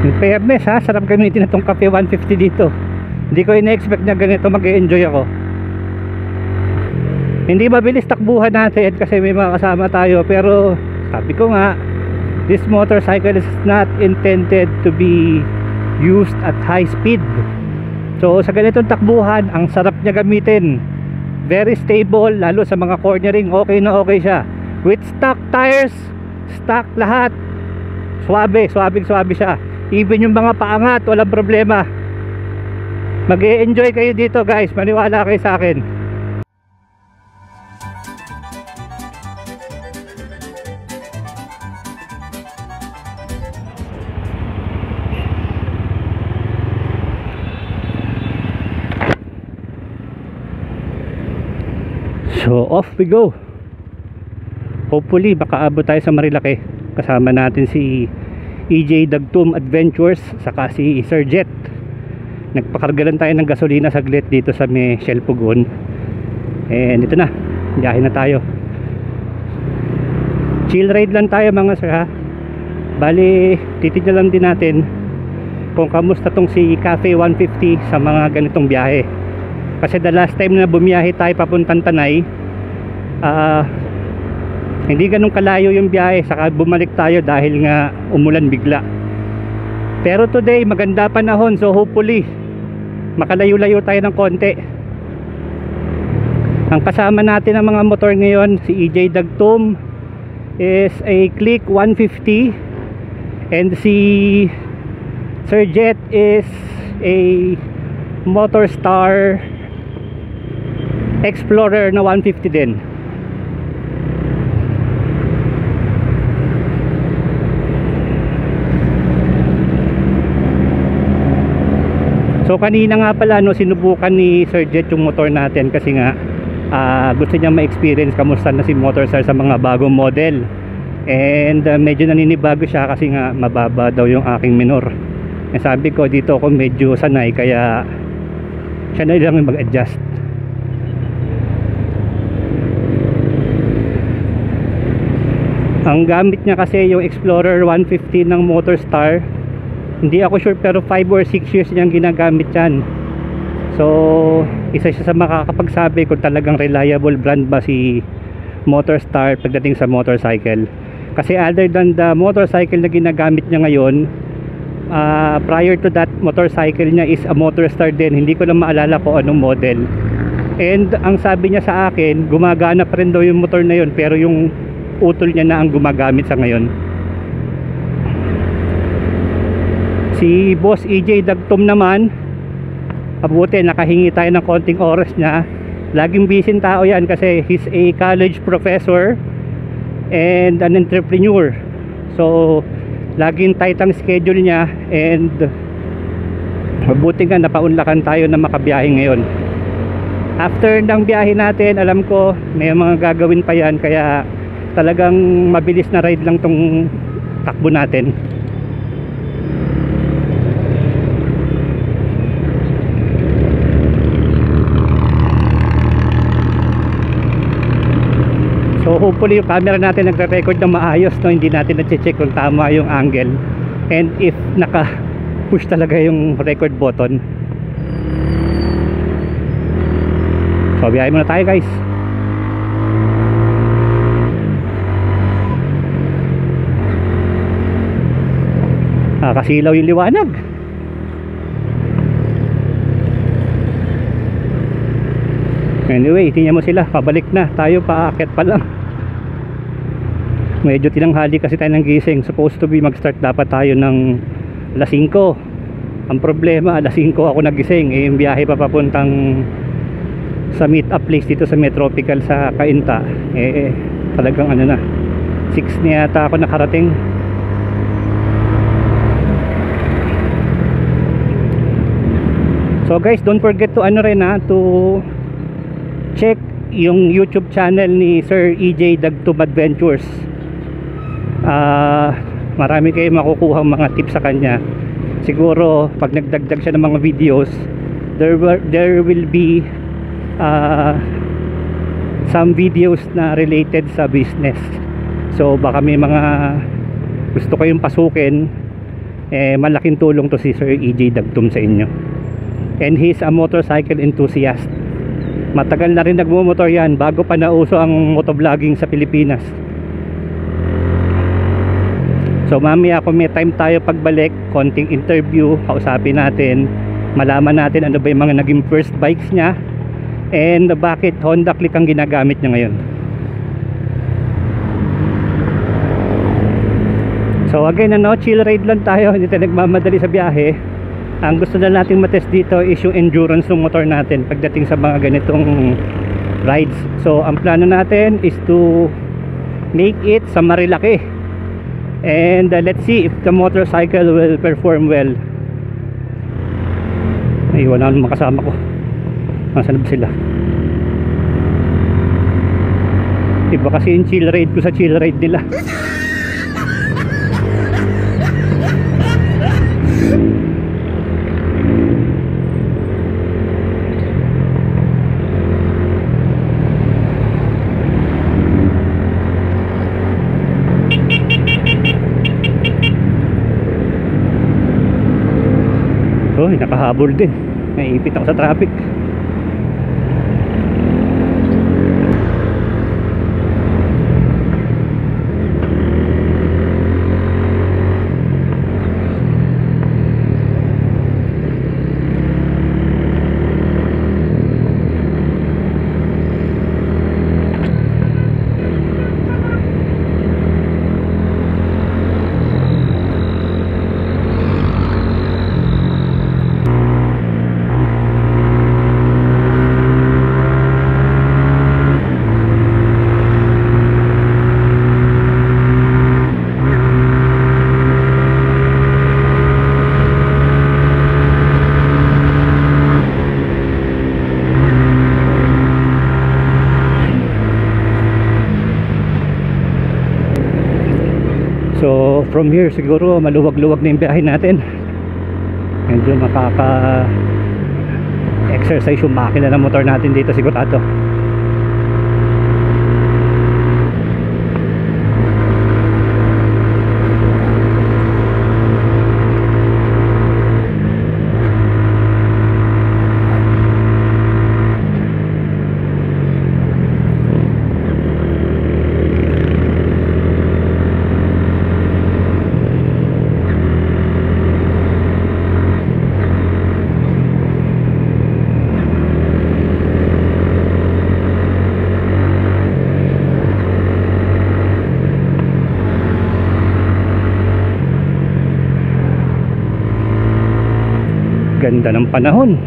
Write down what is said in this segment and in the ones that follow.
In fairness ha, sarap gamitin itong Cafe 150 dito. Hindi ko ina-expect na ganito mag-enjoy ako. Hindi mabilis takbuhan natin kasi may mga kasama tayo pero sabi ko nga, this motorcycle is not intended to be used at high speed. So sa ganitong takbuhan, ang sarap niya gamitin. Very stable, lalo sa mga cornering, okay na okay siya. With stock tires, stock lahat. Suabe, suabing suabe siya. Even yung mga paangat, walang problema. mag enjoy kayo dito guys, maniwala kayo sa akin. So off we go Hopefully makaabot tayo sa Marilake Kasama natin si EJ Dagtum Adventures Saka si Sir Jet. Nagpakargalan tayo ng gasolina saglit dito sa may Shell Pugon. And ito na Biyahe na tayo. Chill ride lang tayo mga sir ha? Bali titignan lang din natin Kung kamusta tong si Cafe 150 Sa mga ganitong biyahe. Kasi the last time na bumiyahe tayo papuntang Tanay uh, hindi ganun kalayo yung biyahe saka bumalik tayo dahil nga umulan bigla. Pero today maganda panahon so hopefully makalayo-layo tayo ng konti. Ang kasama natin ng mga motor ngayon si EJ Dagtum is a Click 150 and si Sir Jet is a Motorstar Explorer na 150 din So kanina nga pala no sinubukan ni Sir Jet yung motor natin kasi nga uh, gusto niya ma-experience kamusta na si Motorstar sa mga bagong model. And uh, medyo naninibago siya kasi nga mababa daw yung aking minor. E sabi ko dito ako medyo sanay kaya siya na lang mag-adjust. ang gamit niya kasi yung Explorer 150 ng Motorstar hindi ako sure pero 5 or 6 years niyang ginagamit yan. So isa siya sa makakapagsabi kung talagang reliable brand ba si Motorstar pagdating sa motorcycle. Kasi other than the motorcycle na ginagamit niya ngayon uh, prior to that motorcycle niya is a Motorstar din. Hindi ko lang maalala kung anong model. And ang sabi niya sa akin gumagana pa rin daw yung motor na yun pero yung utol niya na ang gumagamit sa ngayon si boss EJ Dagtom naman. Abuti nakahingi tayo ng konting oras niya. Laging busy tao yan kasi he's a college professor and an entrepreneur. So laging tight ang schedule niya and mabuti nga napaunlakan tayo na makabiyahe ngayon. After ng biyahe natin alam ko may mga gagawin pa yan kaya talagang mabilis na ride lang tong takbo natin so hopefully yung camera natin nagre-record na maayos no? hindi natin na-check kung tama yung angle. And if naka push talaga yung record button. So biyahe muna tayo guys. Nakakasilaw yung liwanag. Anyway tingnan mo sila. Pabalik na. Tayo paakit pa lang medyo tinanghali kasi tayo ng gising. Supposed to be mag start dapat tayo ng alas 5 ang problema alas 5 ako nagising. Eh yung biyahe pa papuntang sa meet up place dito sa Metropical sa Kainta eh, eh talagang ano na 6 na yata ako nakarating. So guys, don't forget to ano rin ha, to check yung YouTube channel ni Sir EJ Dagtub Adventures. Uh, marami kayong makukuha mga tips sa kanya. Siguro pag nagdagdag siya ng mga videos, there will, there will be uh, some videos na related sa business. So baka may mga gusto kayong pasukin eh malaking tulong to si Sir EJ Dagtum sa inyo and he's a motorcycle enthusiast matagal na rin nagmumotor yan bago pa nauso ang motovlogging sa Pilipinas so mamaya kung may time tayo pagbalik konting interview kausapin natin malaman natin ano ba yung mga naging first bikes niya and bakit Honda Click ang ginagamit niya ngayon So again ano, chill ride lang tayo, hindi tayo nagmamadali sa biyahe. Ang gusto na nating matest dito is yung endurance ng motor natin pagdating sa mga ganitong rides. So ang plano natin is to make it sa Marilaki. And uh, let's see if the motorcycle will perform well. Ay, wala nang makasama ko. Nasaan ba sila? Iba kasi yung chill ride ko sa chill ride nila. nakahabol din. Naipit ako sa traffic. So from here siguro maluwag-luwag na yung biyahe natin. Medyo makaka exercise yung makina ng motor natin dito sigurado. Ganda ng panahon.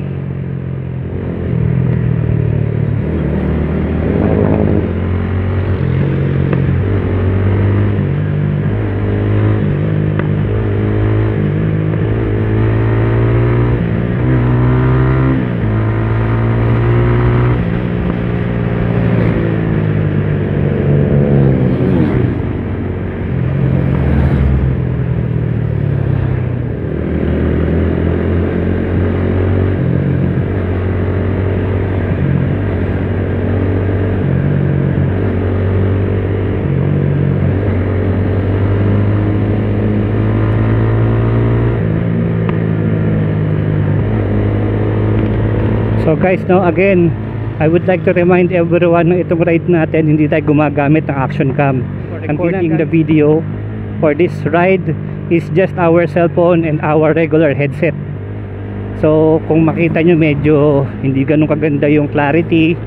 So guys, no, again, I would like to remind everyone na itong ride natin, hindi tayo gumagamit ng action cam. Recording the video for this ride is just our cellphone and our regular headset. So kung makita nyo medyo hindi ganun kaganda yung clarity,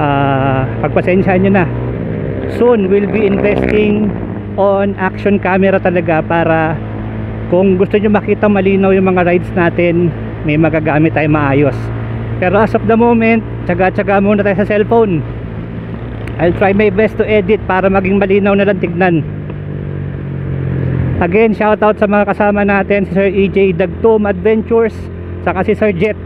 uh, pagpasensyahan nyo na. Soon we'll be investing on action camera talaga para kung gusto nyo makita malinaw yung mga rides natin, may magagamit tayo maayos. Pero as of the moment, tsaga-tsaga muna tayo sa cellphone. I'll try my best to edit para maging malinaw na lang tignan. Again, shout out sa mga kasama natin, si Sir EJ Dagtom Adventures, saka si Sir Jet.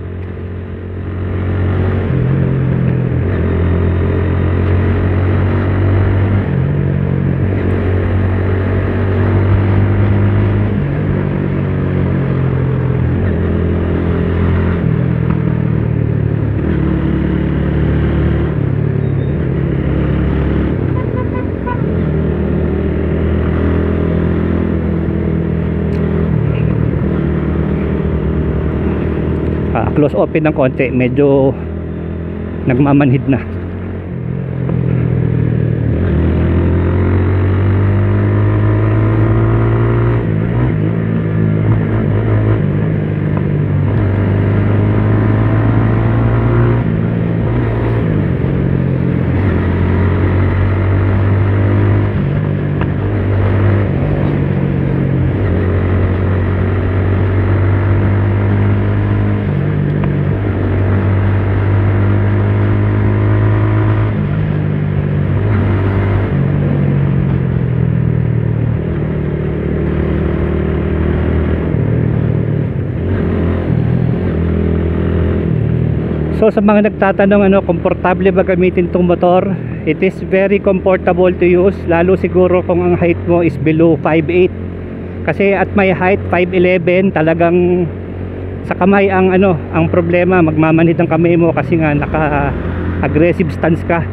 Naka-close open ng konti medyo nagmamanhid na So sa mga nagtatanong ano, komportable ba gamitin tong motor? It is very comfortable to use lalo siguro kung ang height mo is below 5'8 kasi at my height 5'11 talagang sa kamay ang ano ang problema. Magmamanhid ang kamay mo kasi nga naka aggressive stance ka.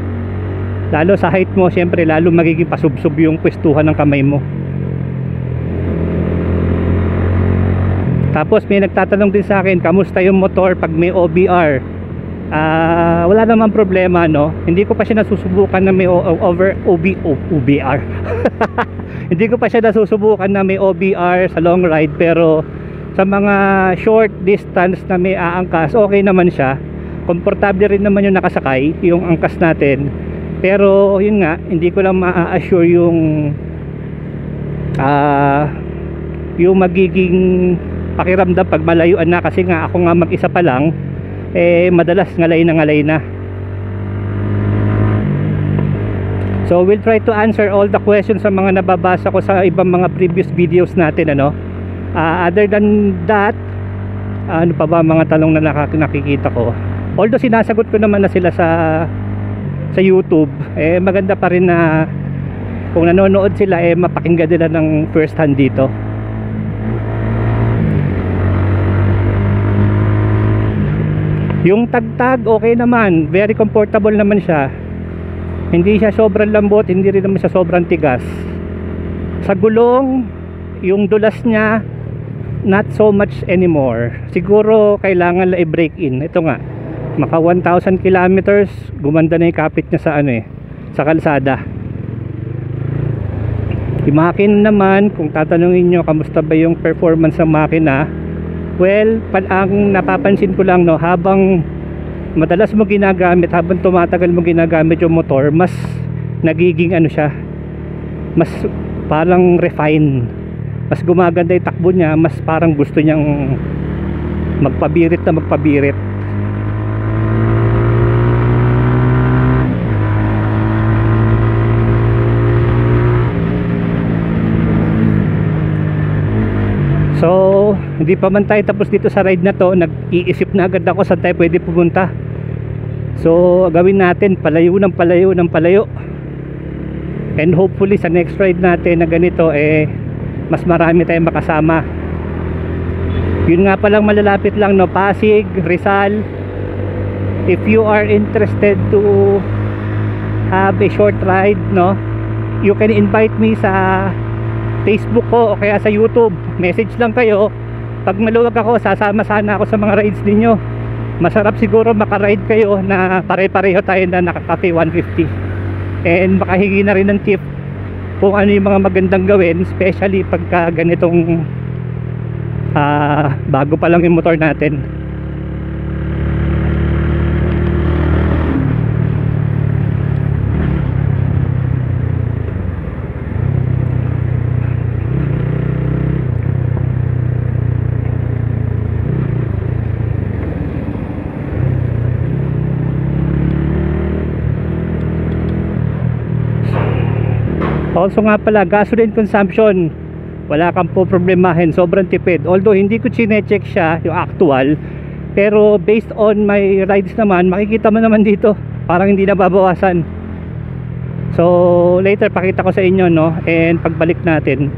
Lalo sa height mo syempre lalo magiging pasubsob yung pwestuhan ng kamay mo. Tapos may nagtatanong din sa akin kamusta yung motor pag may OBR Ah, wala namang problema no. Hindi ko pa siya nasusubukan na may over OB OBR. Hindi ko pa siya nasusubukan na may OBR sa long ride pero sa mga short distance na may aangkas, okay naman siya. Komportable rin naman yung nakasakay, yung angkas natin. Pero yun nga, hindi ko lang ma-assure yung ah yung magiging pakiramdam pag malayuan na kasi nga ako nga mag-isa pa lang eh madalas ngalay na ngalay na. So we'll try to answer all the questions sa mga nababasa ko sa ibang mga previous videos natin ano? Ah, other than that ano pa ba mga tanong na nakikita ko? Although sinasagot ko naman na sila sa sa YouTube eh maganda pa rin na kung nanonood sila eh mapakinggan nila ng first hand dito Yung tagtag okay naman, very comfortable naman siya. Hindi siya sobrang lambot, hindi rin naman siya sobrang tigas. Sa gulong, yung dulas niya not so much anymore. Siguro kailangan la i-break in. Ito nga, maka 1,000 kilometers, gumanda na yung kapit niya sa ano eh, sa kalsada. Yung makina naman, kung tatanungin nyo kamusta ba yung performance ng makina, Well, ang napapansin ko lang no, habang madalas mo ginagamit, habang tumatagal mo ginagamit yung motor, mas nagiging ano siya, mas parang refine. Mas gumaganda yung takbo niya, mas parang gusto niyang magpabirit na magpabirit. So, hindi pa man tayo tapos dito sa ride na to, nag-iisip na agad ako saan tayo pwede pumunta. So, gawin natin palayo ng palayo ng palayo. And hopefully sa next ride natin na ganito eh mas marami tayong makasama. Yun nga palang malalapit lang no, Pasig, Rizal. If you are interested to have a short ride, no, you can invite me sa Facebook ko o kaya sa YouTube message lang kayo pag maluwag ako sasama sana ako sa mga rides ninyo. Masarap siguro makaride kayo na pare-pareho tayo na nakakafe 150 and makahingi na rin ng tip kung ano yung mga magandang gawin especially pagka ganitong ah, bago pa lang yung motor natin Also nga pala, gasoline consumption, wala kang po problemahin, sobrang tipid. Although hindi ko chine-check siya, yung actual, pero based on my rides naman, makikita mo naman dito, parang hindi nababawasan. So, later pakita ko sa inyo, no, and pagbalik natin,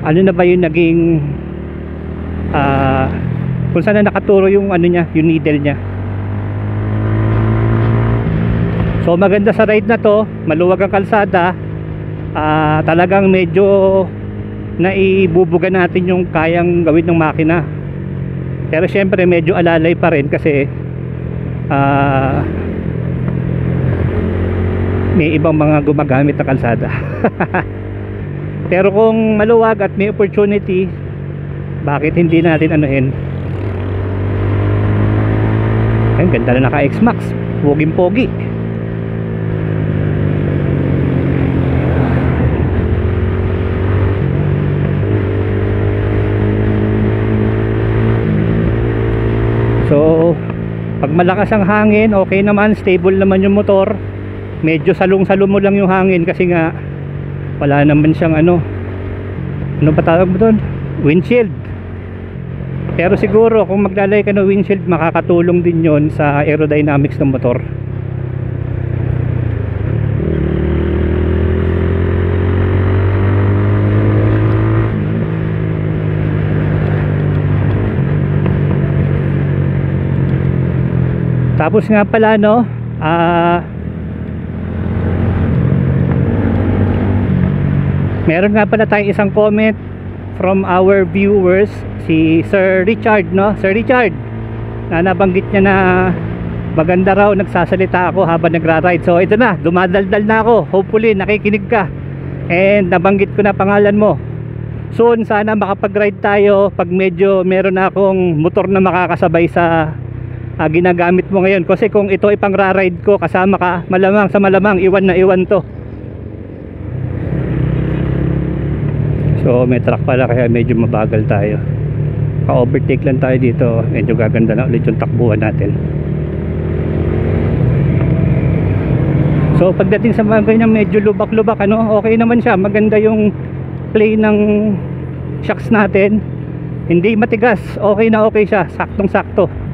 ano na ba yung naging, ah, kung saan na nakaturo yung ano niya, yung needle niya. So maganda sa ride na to, maluwag ang kalsada, ah, talagang medyo naibubuga natin yung kayang gawin ng makina. Pero syempre medyo alalay pa rin kasi ah may ibang mga gumagamit na kalsada. Pero kung maluwag at may opportunity bakit hindi natin anuhin? Ayun ganda na naka X-Max poging pogi so pag malakas ang hangin okay naman stable naman yung motor. Medyo salong-salo mo lang yung hangin kasi nga wala naman siyang ano ano ba tawag mo doon? Windshield. Pero siguro kung maglalay ka ng windshield makakatulong din yon sa aerodynamics ng motor tapos nga pala no ah meron nga pala tayong isang comment from our viewers si Sir Richard no? Sir Richard na nabanggit niya na maganda raw nagsasalita ako habang nagra-ride. So ito na dumadaldal na ako. Hopefully nakikinig ka. And nabanggit ko na pangalan mo. Soon sana makapag-ride tayo pag medyo meron na akong motor na makakasabay sa ah, ginagamit mo ngayon. Kasi kung ito ipang ride ko kasama ka malamang sa malamang iwan na iwan to. So may truck pala kaya medyo mabagal tayo. Ka-overtake lang tayo dito. Medyo gaganda na ulit yung takbuhan natin. So pagdating sa mga ganyan medyo lubak-lubak ano okay naman siya. Maganda yung play ng shocks natin. Hindi matigas. Okay na okay siya. Saktong sakto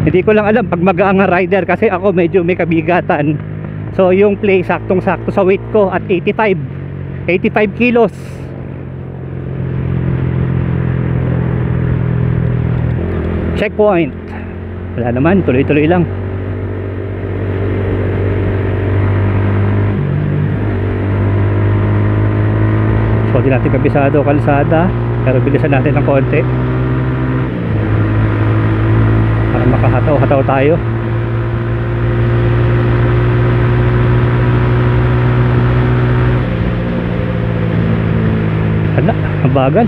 hindi ko lang alam pag magaang rider kasi ako medyo may kabigatan. So yung play saktong sakto sa weight ko at 85 85 kilos. Checkpoint. Wala naman tuloy tuloy lang. So di natin kabisado kalsada pero bilisan natin ng konti para makahataw-hataw tayo. Hala, ang bagal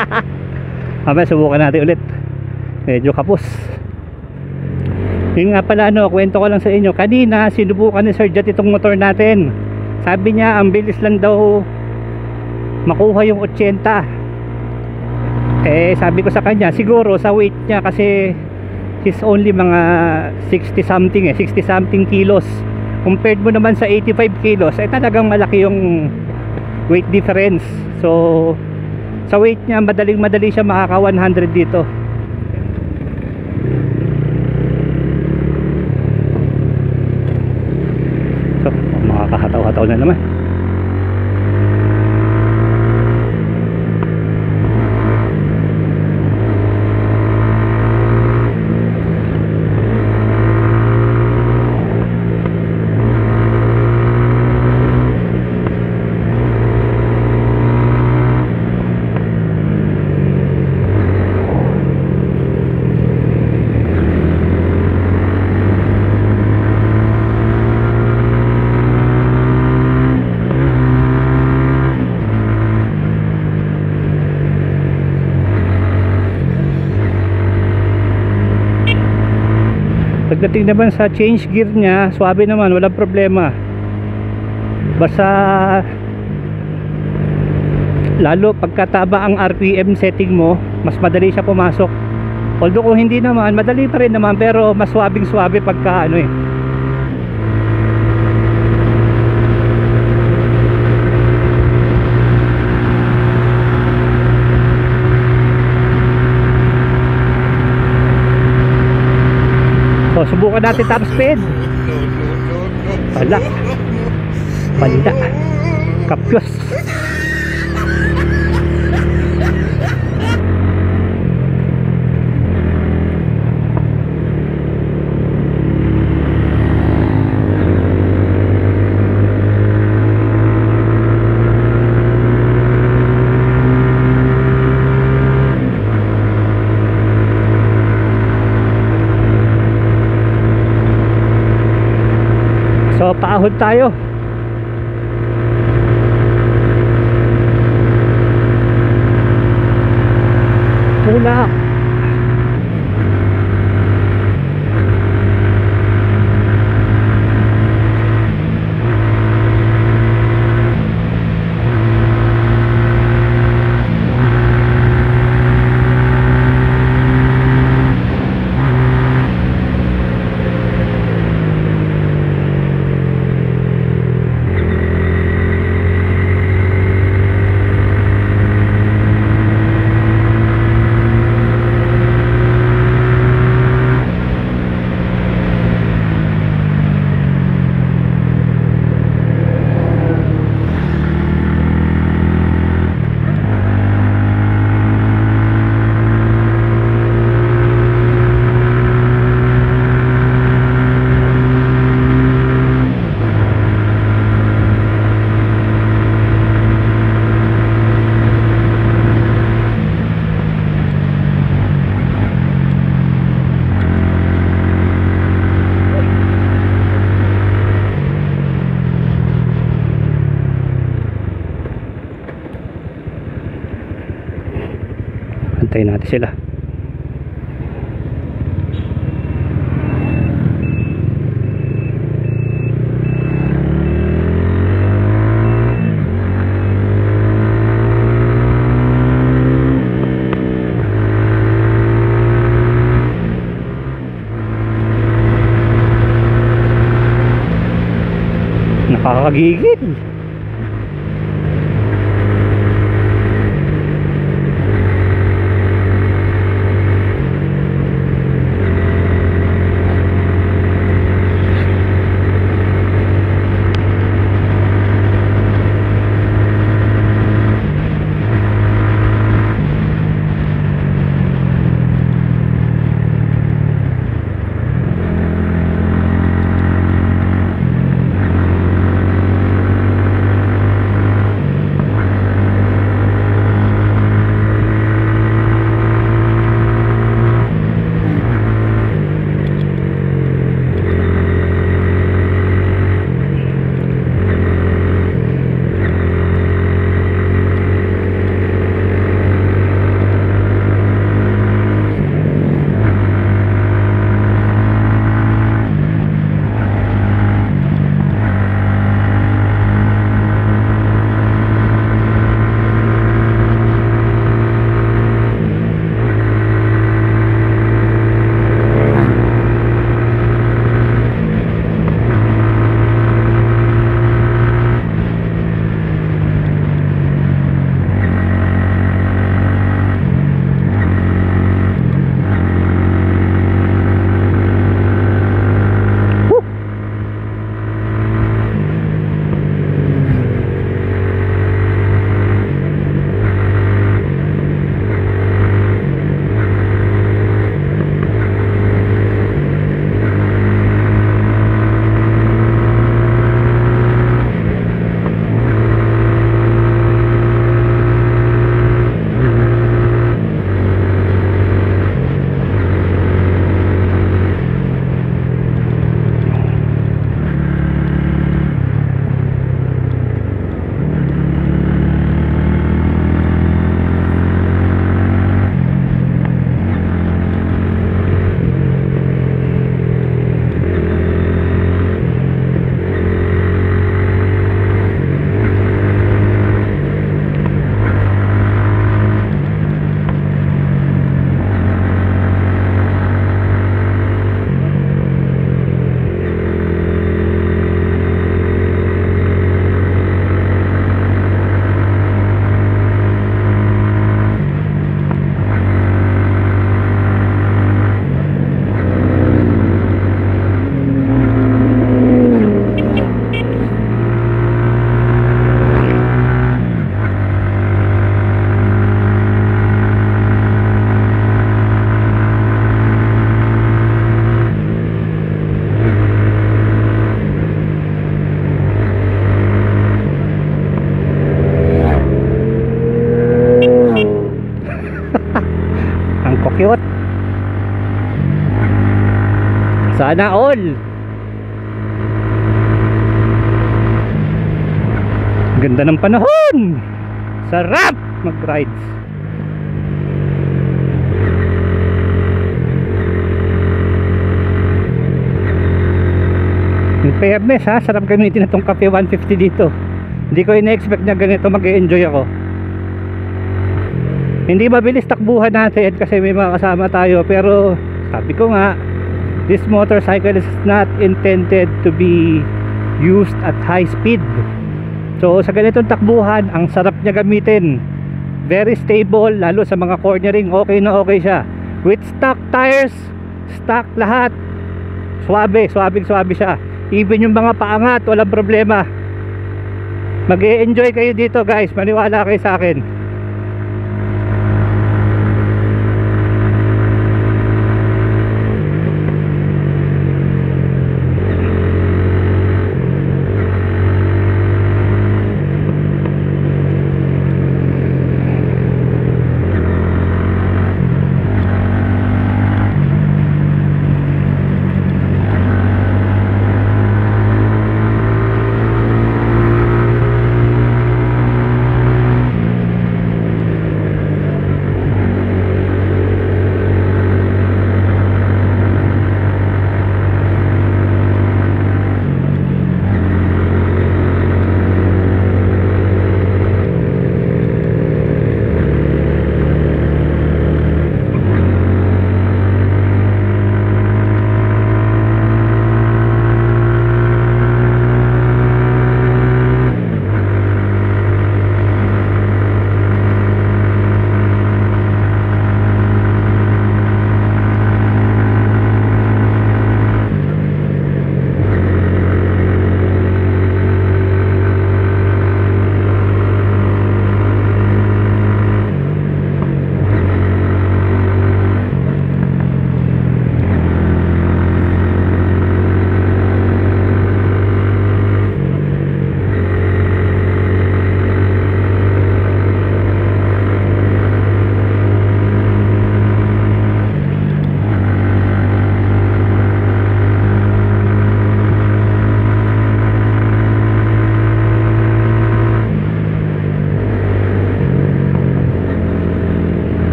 Mamaya subukan natin ulit. Medyo kapos. Yun nga pala ano, kwento ko lang sa inyo. Kanina, sinubukan ni Sir Jet itong motor natin. Sabi niya, ang bilis lang daw Makuha yung 80 Eh, sabi ko sa kanya Siguro sa weight niya kasi He's only mga 60 something eh 60 something kilos. Compared mo naman sa 85 kilos Eh talagang malaki yung weight difference. So sa weight niya madaling madali siya makaka 100 dito. So makakahataw-hataw na naman pagdating naman sa change gear niya swabe naman walang problema. Basta lalo pagkataba ang RPM setting mo mas madali siya pumasok. Although kung hindi naman madali pa rin naman pero mas swabing swabe pagka ano eh Subukan natin top speed. Wala. Banda. Kaplos. Sahod tayo antayin natin sila. Nakakagigil Sana all. Ganda ng panahon! Sarap mag-rides. Fairness ha, sarap gamitin itong Cafe 150 dito. Hindi ko ina-expect na ganito mag-enjoy ako. Hindi mabilis takbuhan natin kasi may mga kasama tayo pero sabi ko nga this motorcycle is not intended to be used at high speed. So sa ganitong takbuhan, ang sarap niya gamitin. Very stable lalo sa mga cornering, okay na okay siya. With stock tires, stock lahat. Suabe, suabing suabe siya. Even yung mga paangat, walang problema. mag enjoy kayo dito guys, maniwala kayo sa akin.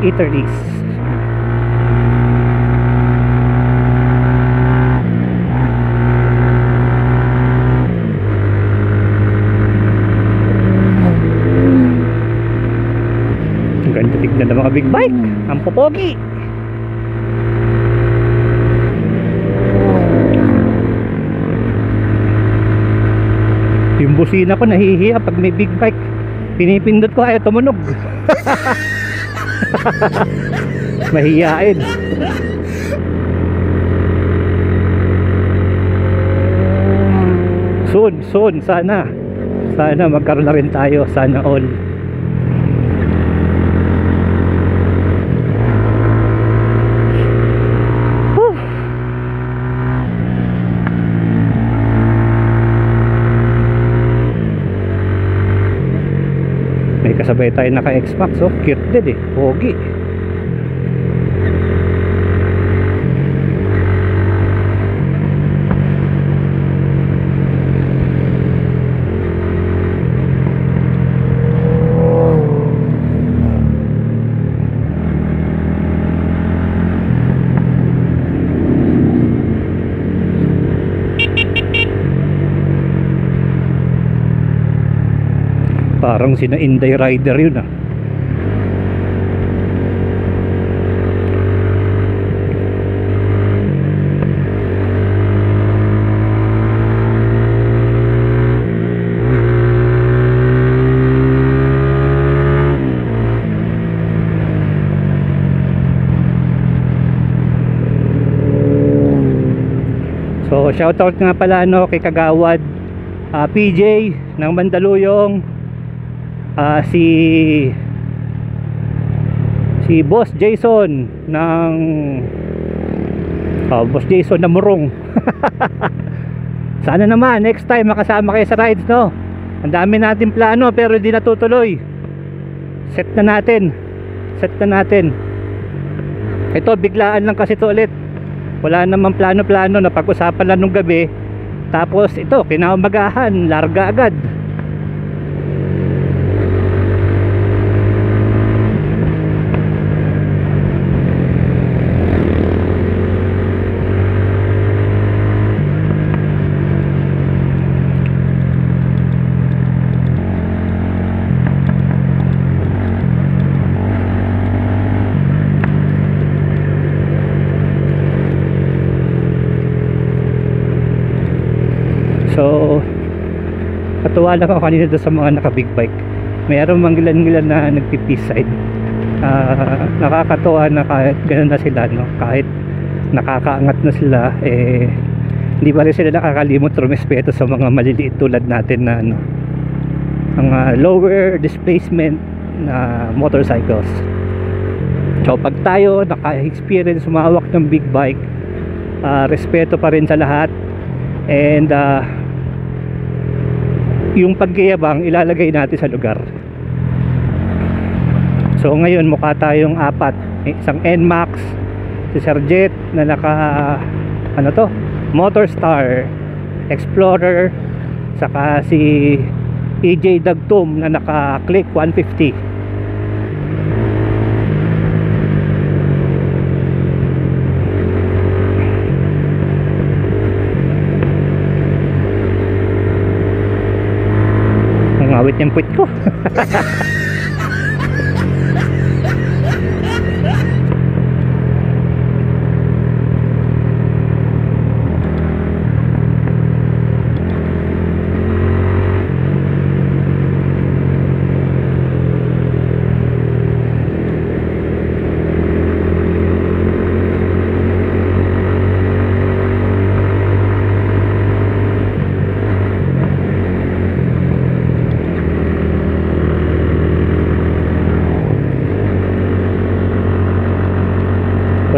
Eateries ganda tignan ng mga big bike! Ang popogi! Yung busina ko nahihiya pag may big bike. Pinipindot ko ayaw tumunog Mahiyain. Soon, soon, sana. Sana magkaroon na rin tayo, sana all. May kasabay tayo naka X-Max oh. Cute din eh. Pogi. Parang sina Inday Rider yun ah. So shoutout nga pala no kay Kagawad ah, PJ ng Mandaluyong ah, si si Boss Jason ng oh, Boss Jason na Murong. Sana naman next time makasama kayo sa rides no? Ang dami natin plano pero hindi natutuloy. Set na natin. Set na natin. Ito biglaan lang kasi to ulit. Wala namang plano-plano na pag-usapan lang nung gabi. Tapos ito kinaumagahan larga agad So Katuwa lang ako kanina doon sa mga naka big bike Mayroong manggilan-gilan na nagpi-peace sign uh, Nakakatuwa na kahit ganun na sila no? Kahit nakakaangat na sila eh hindi pa rin sila nakakalimot rumespeto sa mga maliliit tulad natin na ano mga lower displacement na motorcycles. So pag tayo naka-experience sumawak ng big bike uh, respeto pa rin sa lahat. And uh, yung paggayabang ilalagay natin sa lugar. So ngayon mukha tayong apat. Isang NMAX si Serjet na naka ano to? Motor Star Explorer saka si EJ Dagtum na naka click 150 niyang puwit ko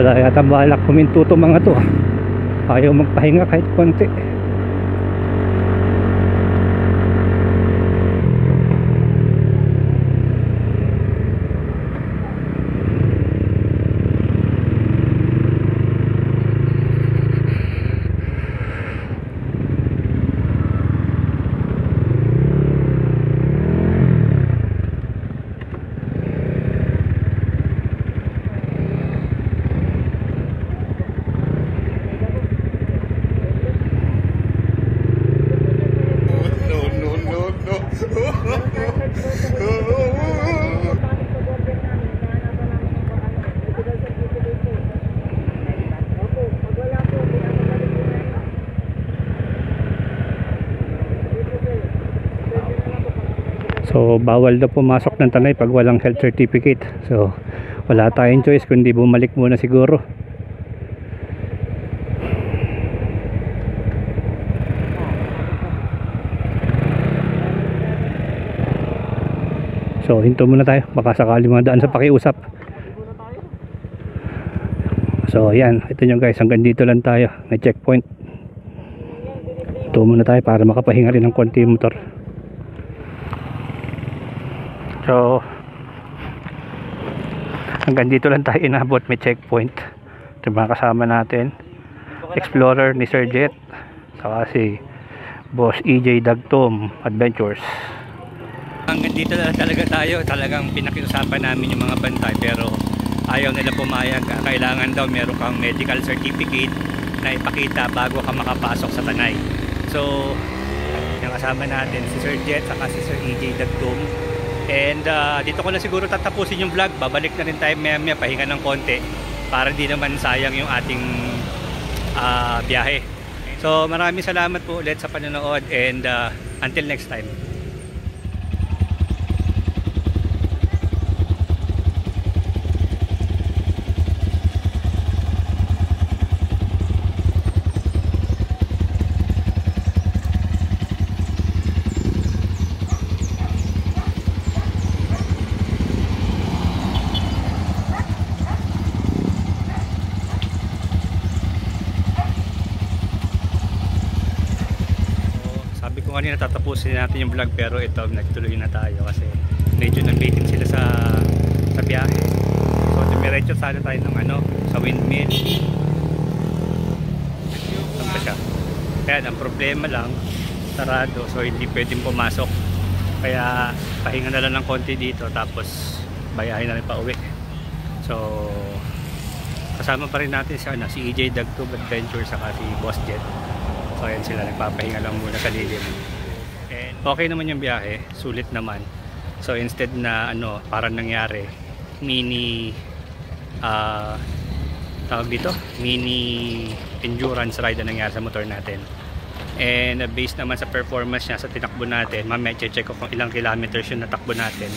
wala yata balak kuminto to mga to ah. ayaw magpahinga kahit konti no, no, no, no. Bawal daw pumasok ng tanay pag walang health certificate. So wala tayong choice kundi bumalik muna siguro. So hinto muna tayo baka sakali madaan sa pakiusap. So yan, ito nyo guys, hanggang dito lang tayo. May checkpoint. Hinto muna tayo para makapahinga rin ng konti yung motor. So hanggang dito lang tayo inabot may checkpoint. Ito mga kasama natin. Explorer ni Sir Jet. Saka si Boss EJ Dagtom Adventures. Hanggang dito na talaga tayo. Talagang pinakiusapan namin yung mga bantay pero ayaw nila pumayag. Kailangan daw meron kang medical certificate na ipakita bago ka makapasok sa Tanay. So, yung kasama natin si Sir Jet saka si Sir EJ Dagtom And uh, dito ko na siguro tatapusin yung vlog. Babalik na rin tayo maya maya pahinga ng konti para di naman sayang yung ating uh, biyahe. So maraming salamat po ulit sa panonood and uh, until next time. So, sabi ko kanina tatapusin natin yung vlog pero ito nagtuloy na tayo kasi medyo nang-waiting sila sa sa biyahe. So dumiretso sana tayo ng ano sa windmill. siya? Kaya ang problema lang sarado so hindi pwedeng pumasok. Kaya pahinga na lang ng konti dito tapos bayahin na rin pa uwi. So kasama pa rin natin si, ano, si EJ Dagtub Adventure saka si Boss Jet. So ayan sila nagpapahinga lang muna sa lilim okay naman yung biyahe sulit naman. So instead na ano parang nangyari mini ah tawag dito? Mini endurance ride na nangyari sa motor natin. And uh, based naman sa performance niya sa tinakbo natin mamaya check ko kung ilang kilometers yung natakbo natin.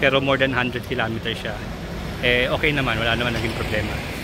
Pero more than 100 kilometers siya. Eh okay naman wala naman naging problema